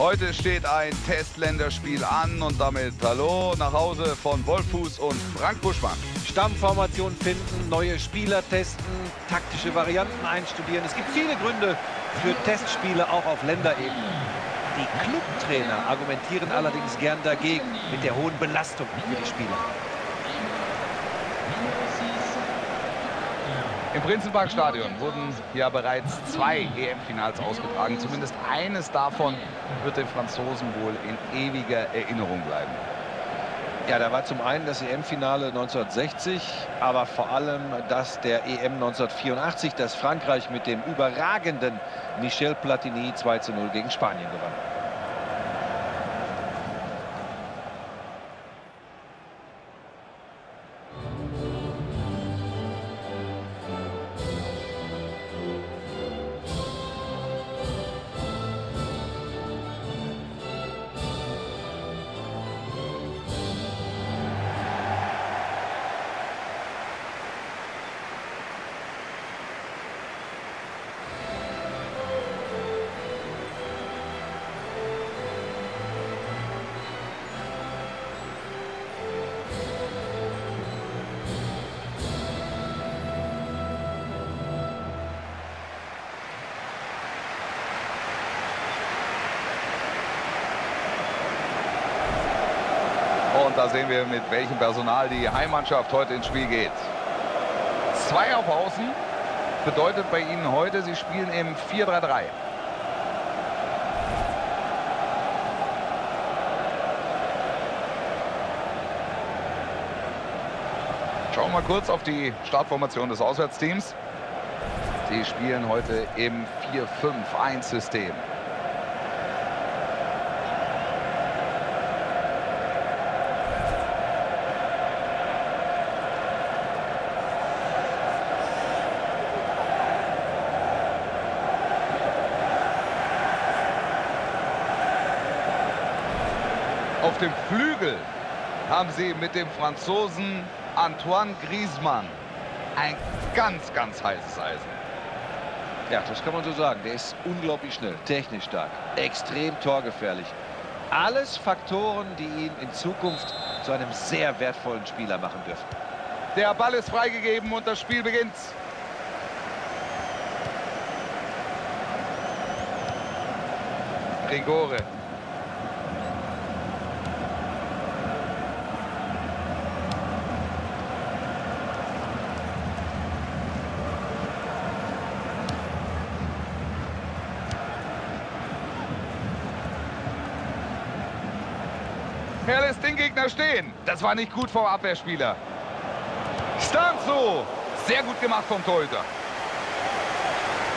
Heute steht ein Testländerspiel an und damit Hallo nach Hause von Wolfuß und Frank Buschmann. Stammformation finden, neue Spieler testen, taktische Varianten einstudieren. Es gibt viele Gründe für Testspiele auch auf Länderebene. Die Clubtrainer argumentieren allerdings gern dagegen mit der hohen Belastung für die Spieler. Prinzenparkstadion wurden ja bereits zwei EM-Finals ausgetragen. Zumindest eines davon wird den Franzosen wohl in ewiger Erinnerung bleiben. Ja, da war zum einen das EM-Finale 1960, aber vor allem das der EM 1984, das Frankreich mit dem überragenden Michel Platini 2 zu 0 gegen Spanien gewann. Und da sehen wir, mit welchem Personal die Heimmannschaft heute ins Spiel geht. Zwei auf Außen bedeutet bei Ihnen heute, Sie spielen im 4-3-3. Schauen wir mal kurz auf die Startformation des Auswärtsteams. Sie spielen heute im 4-5-1-System. Auf dem Flügel haben sie mit dem Franzosen Antoine Griezmann ein ganz, ganz heißes Eisen. Ja, das kann man so sagen. Der ist unglaublich schnell, technisch stark, extrem torgefährlich. Alles Faktoren, die ihn in Zukunft zu einem sehr wertvollen Spieler machen dürfen. Der Ball ist freigegeben und das Spiel beginnt. Rigore. Er lässt den Gegner stehen. Das war nicht gut vom Abwehrspieler. Stanzo. Sehr gut gemacht vom Torhüter.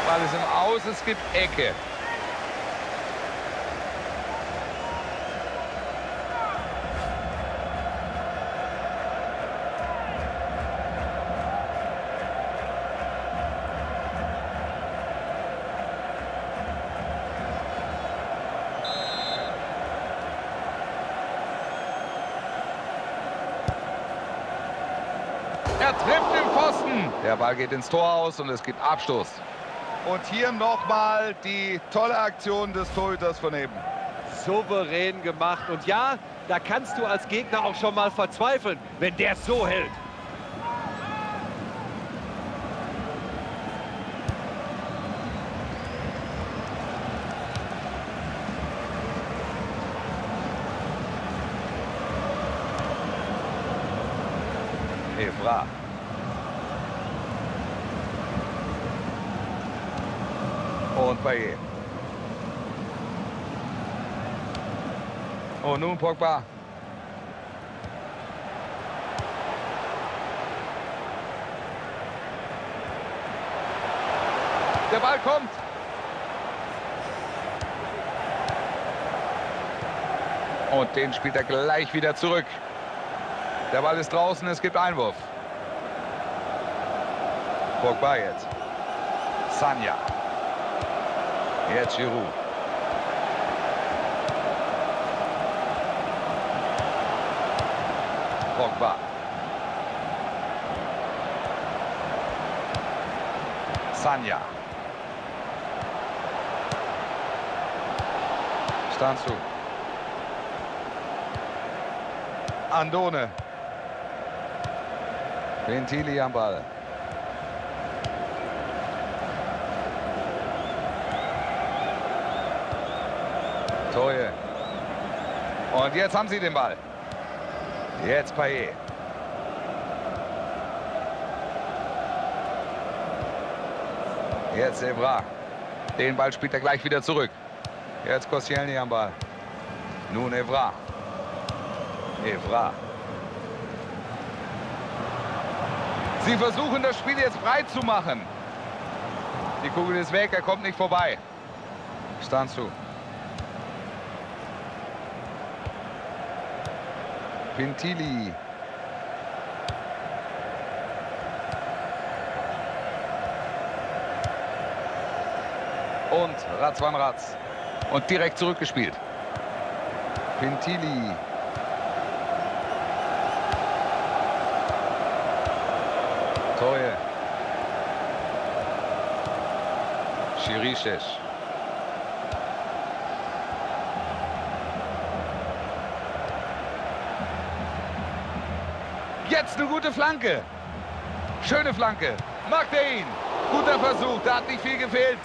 Ball ist im Aus, es gibt Ecke. Der Ball geht ins Tor aus und es gibt Abstoß. Und hier nochmal die tolle Aktion des Torhüters von eben. Souverän gemacht. Und ja, da kannst du als Gegner auch schon mal verzweifeln, wenn der so hält. Evra. Und Baye. Nun Pogba. Der Ball kommt. Und den spielt er gleich wieder zurück. Der Ball ist draußen, es gibt Einwurf. Pogba jetzt. Sanya. Jetzt Giroud. Pogba. Sanya. Stand zu. Andone. Ventili am Ball. Toje. Und jetzt haben sie den Ball. Jetzt Payet. Jetzt Evra. Den Ball spielt er gleich wieder zurück. Jetzt Koscielny am Ball. Nun Evra. Evra. Sie versuchen das Spiel jetzt breit zu machen. Die Kugel ist weg, er kommt nicht vorbei. Stand zu. Pintili. Und Ratzwan Ratz. Und direkt zurückgespielt. Pintili. Toje. Schirischesch. Jetzt eine gute Flanke. Schöne Flanke. Macht er ihn. Guter Versuch. Da hat nicht viel gefehlt.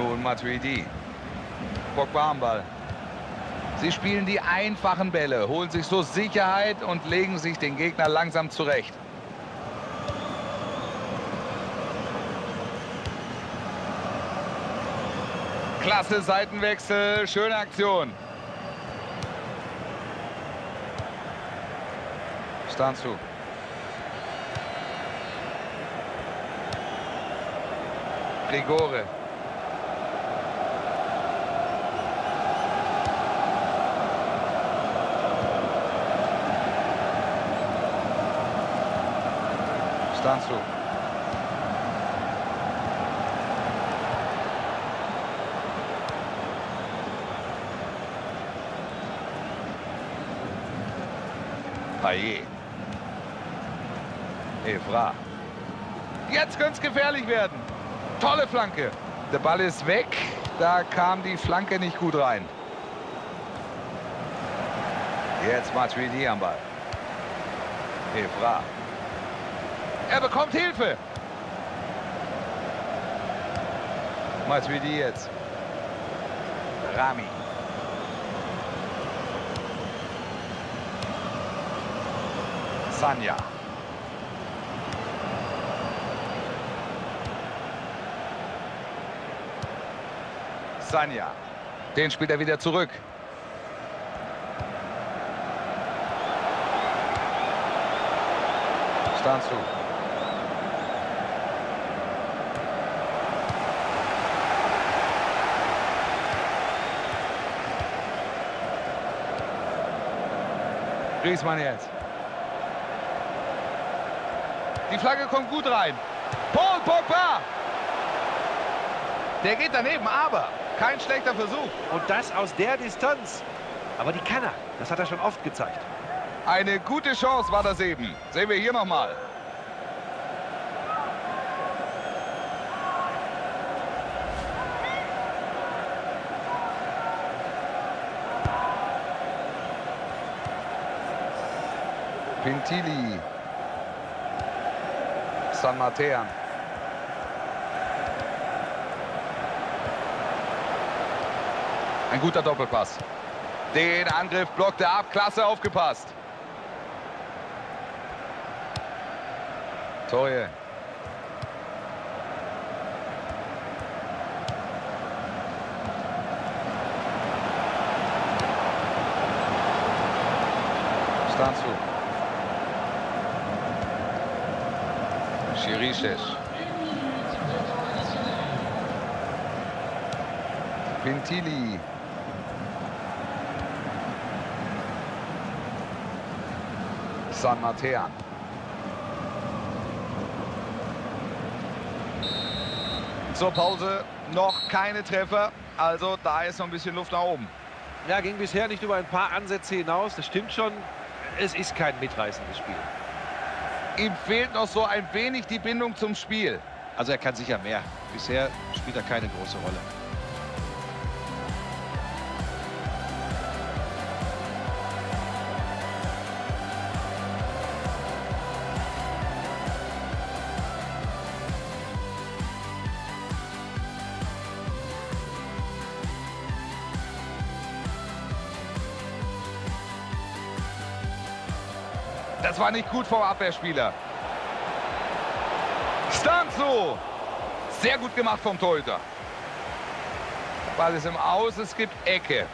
Nun Matuidi. Pogba am Ball. Sie spielen die einfachen Bälle, holen sich so Sicherheit und legen sich den Gegner langsam zurecht. Klasse Seitenwechsel, schöne Aktion. Stand zu. Grigore. Stand zu. Payet. Evra. Jetzt könnte es gefährlich werden. Tolle Flanke. Der Ball ist weg. Da kam die Flanke nicht gut rein. Jetzt Matuidi am Ball. Evra. Er bekommt Hilfe. Matuidi jetzt. Rami. Sanja. Sanja. Den spielt er wieder zurück. Stand zu. Griezmann jetzt. Die Flagge kommt gut rein. Paul Pogba. Der geht daneben, aber kein schlechter Versuch. Und das aus der Distanz. Aber die kann er. Das hat er schon oft gezeigt. Eine gute Chance war das eben. Sehen wir hier nochmal. Pintili. San Matean. Ein guter Doppelpass. Den Angriff blockt er ab. Klasse aufgepasst. Toje. Stand Chirises. Quintili. San Matean. Zur Pause noch keine Treffer, also da ist noch ein bisschen Luft nach oben. Ja, ging bisher nicht über ein paar Ansätze hinaus, das stimmt schon. Es ist kein mitreißendes Spiel. Ihm fehlt noch so ein wenig die Bindung zum Spiel. Also er kann sicher mehr. Bisher spielt er keine große Rolle. Das war nicht gut vom Abwehrspieler. Stanzo. Sehr gut gemacht vom Torhüter. Ball ist im Aus, es gibt Ecke.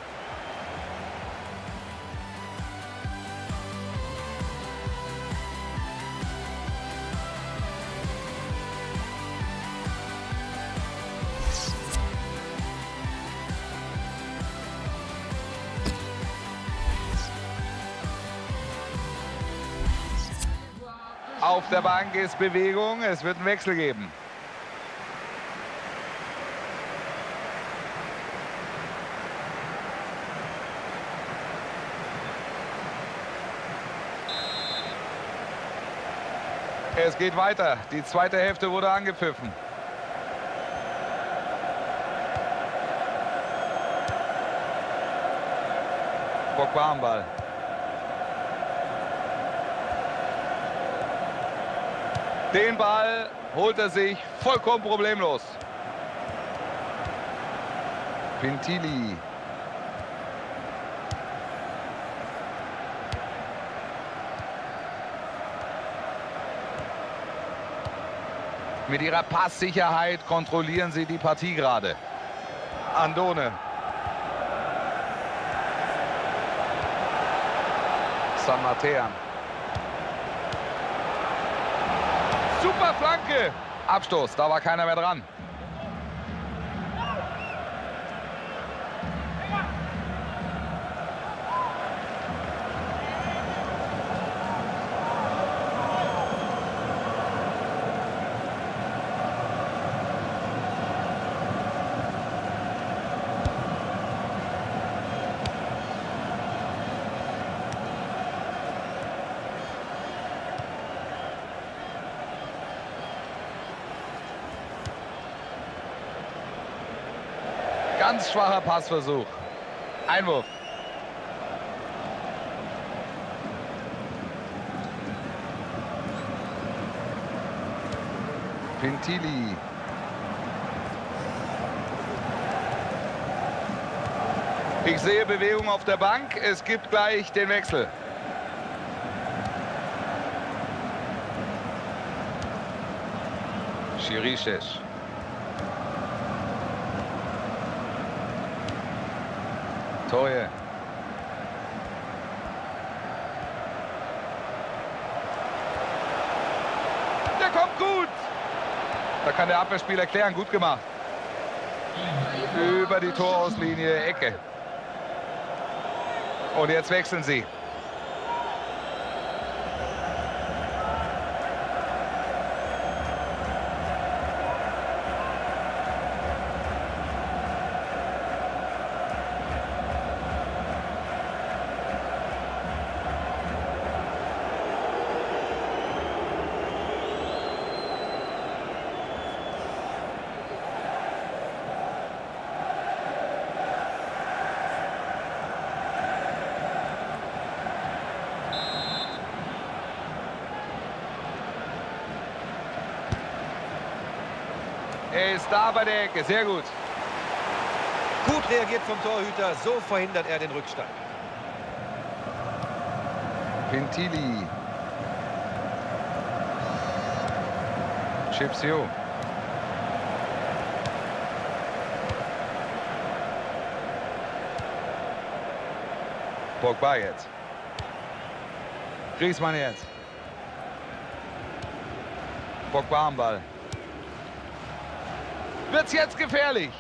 Auf der Bank ist Bewegung. Es wird einen Wechsel geben. Es geht weiter. Die zweite Hälfte wurde angepfiffen. Pogba am Ball. Den Ball holt er sich vollkommen problemlos. Pintili. Mit ihrer Passsicherheit kontrollieren sie die Partie gerade. Andone. San Matean. Super Flanke. Abstoß, da war keiner mehr dran. Ganz schwacher Passversuch. Einwurf. Pintili. Ich sehe Bewegung auf der Bank. Es gibt gleich den Wechsel. Chiriches. Toje. Der kommt gut. Da kann der Abwehrspieler klären. Gut gemacht. Über die Torauslinie, Ecke. Und jetzt wechseln sie. Er ist da bei der Ecke. Sehr gut. Gut reagiert vom Torhüter, so verhindert er den Rückstand. Pintili. Chipsio. Pogba jetzt. Griezmann jetzt. Pogba am Ball. Wird's jetzt gefährlich?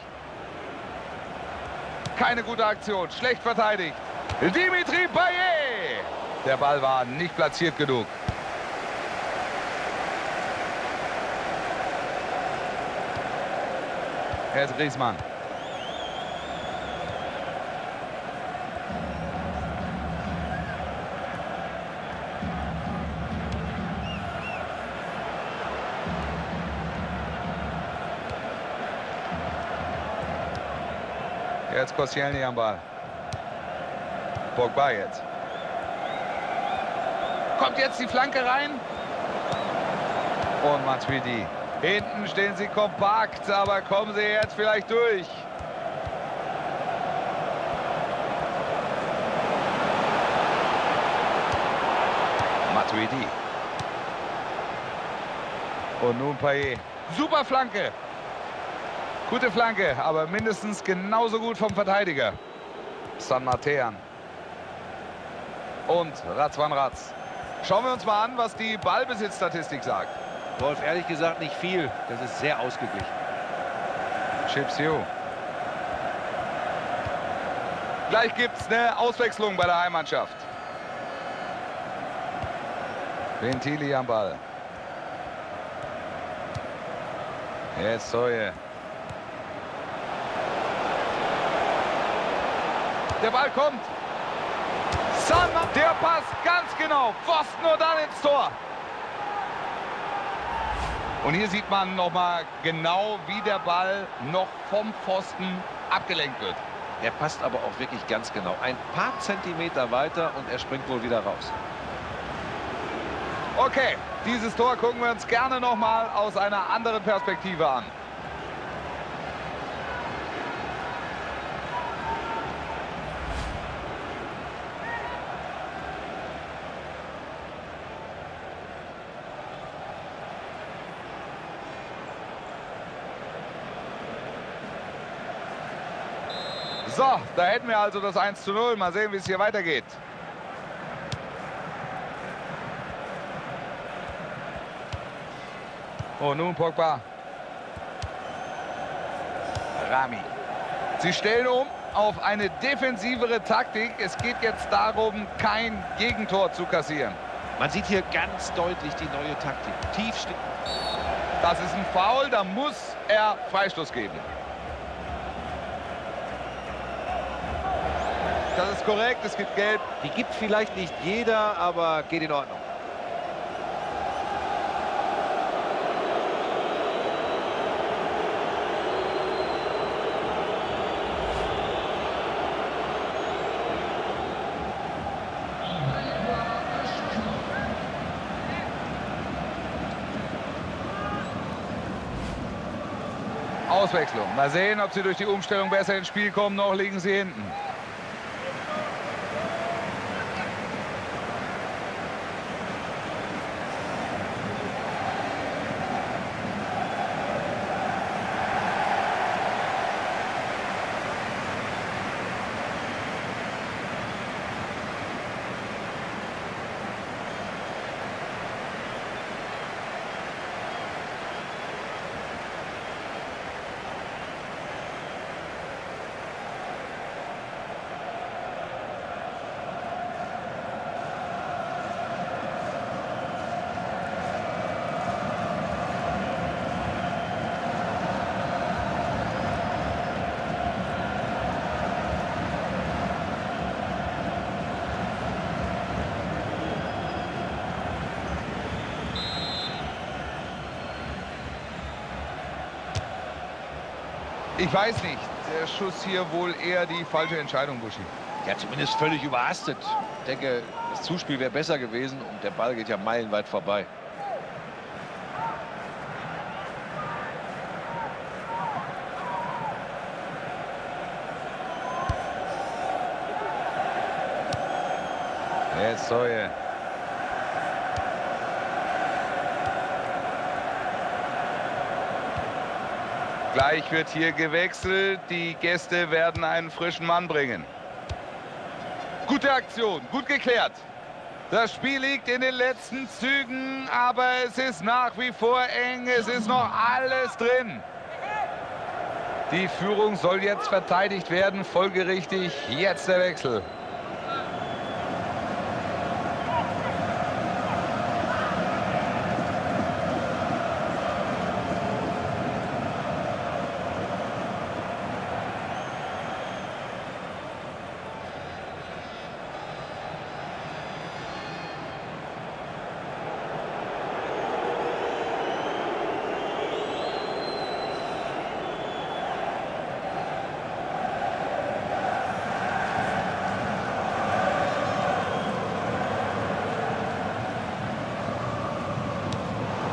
Keine gute Aktion, schlecht verteidigt. Dimitri Payet. Der Ball war nicht platziert genug. Herr Griesmann. Koscielny am Ball. Pogba jetzt. Kommt jetzt die Flanke rein. Und Matuidi. Hinten stehen sie kompakt, aber kommen sie jetzt vielleicht durch. Matuidi. Und nun Payet. Super Flanke. Gute Flanke, aber mindestens genauso gut vom Verteidiger. San Matean. Und Ratzwan Ratz. Schauen wir uns mal an, was die Ballbesitzstatistik sagt. Wolf, ehrlich gesagt nicht viel. Das ist sehr ausgeglichen. Chips you. Gleich gibt es eine Auswechslung bei der Heimmannschaft. Ventili am Ball. Jetzt Soje. Der Ball kommt. Der passt ganz genau. Pfosten nur dann ins Tor. Und hier sieht man noch mal genau, wie der Ball noch vom Pfosten abgelenkt wird. Er passt aber auch wirklich ganz genau. Ein paar Zentimeter weiter und er springt wohl wieder raus. Okay, dieses Tor gucken wir uns gerne noch mal aus einer anderen Perspektive an. So, da hätten wir also das 1 zu 0. Mal sehen, wie es hier weitergeht. Und oh, nun Pogba. Rami. Sie stellen um auf eine defensivere Taktik. Es geht jetzt darum, kein Gegentor zu kassieren. Man sieht hier ganz deutlich die neue Taktik. Tief stehen. Das ist ein Foul, da muss er Freistoß geben. Das ist korrekt, es gibt Gelb. Die gibt vielleicht nicht jeder, aber geht in Ordnung. Auswechslung. Mal sehen, ob sie durch die Umstellung besser ins Spiel kommen. Noch liegen sie hinten. Ich weiß nicht. Der Schuss hier wohl eher die falsche Entscheidung, Buschi. Ja, zumindest völlig überhastet. Ich denke, das Zuspiel wäre besser gewesen und der Ball geht ja meilenweit vorbei. Jetzt Soje. Gleich wird hier gewechselt. Die Gäste werden einen frischen Mann bringen. Gute Aktion, gut geklärt. Das Spiel liegt in den letzten Zügen, aber es ist nach wie vor eng. Es ist noch alles drin. Die Führung soll jetzt verteidigt werden. Folgerichtig jetzt der Wechsel.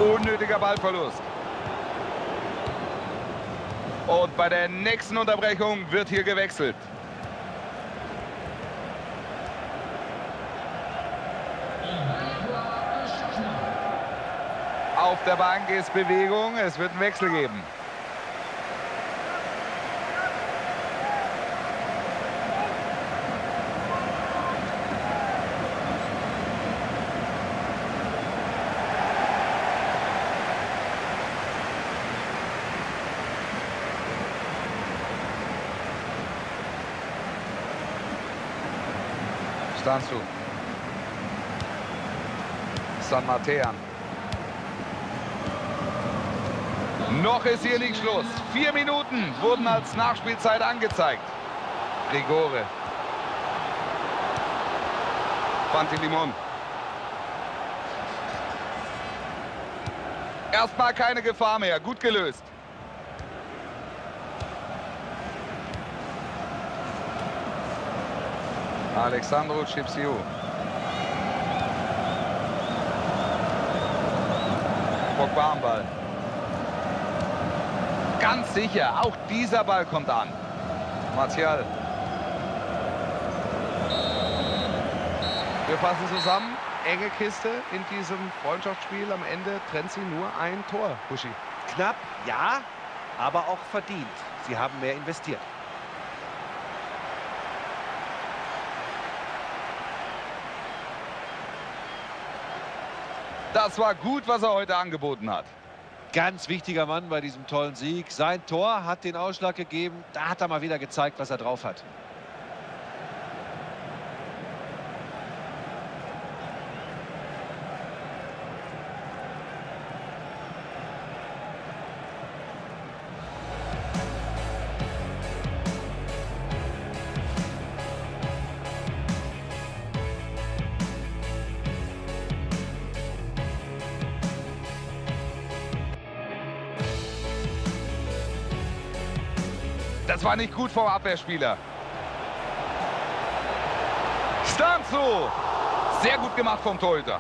Unnötiger Ballverlust. Und bei der nächsten Unterbrechung wird hier gewechselt. Auf der Bank ist Bewegung. Es wird einen Wechsel geben. Stanzu. San Matean. Noch ist hier nicht Schluss. Vier Minuten wurden als Nachspielzeit angezeigt. Rigore. Pantilimon. Erstmal keine Gefahr mehr. Gut gelöst. Alexandro Chipsiu. Pogba am Ball. Ganz sicher, auch dieser Ball kommt an. Martial. Wir fassen zusammen. Enge Kiste in diesem Freundschaftsspiel. Am Ende trennt sie nur ein Tor, Buschi. Knapp, ja, aber auch verdient. Sie haben mehr investiert. Das war gut, was er heute angeboten hat. Ganz wichtiger Mann bei diesem tollen Sieg. Sein Tor hat den Ausschlag gegeben. Da hat er mal wieder gezeigt, was er drauf hat. Das war nicht gut vom Abwehrspieler. Stanzo. Sehr gut gemacht vom Torhüter.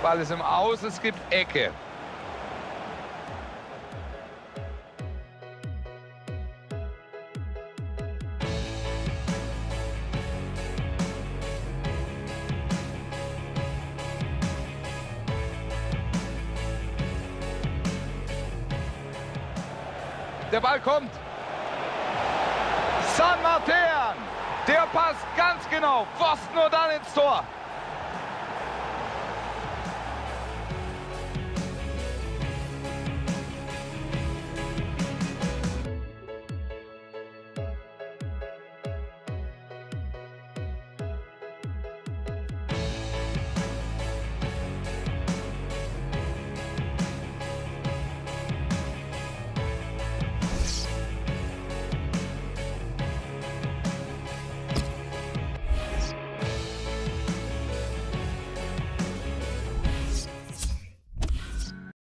Ball ist im Aus, es gibt Ecke. Der Ball kommt. San Martin. Der passt ganz genau. Pfosten nur dann ins Tor.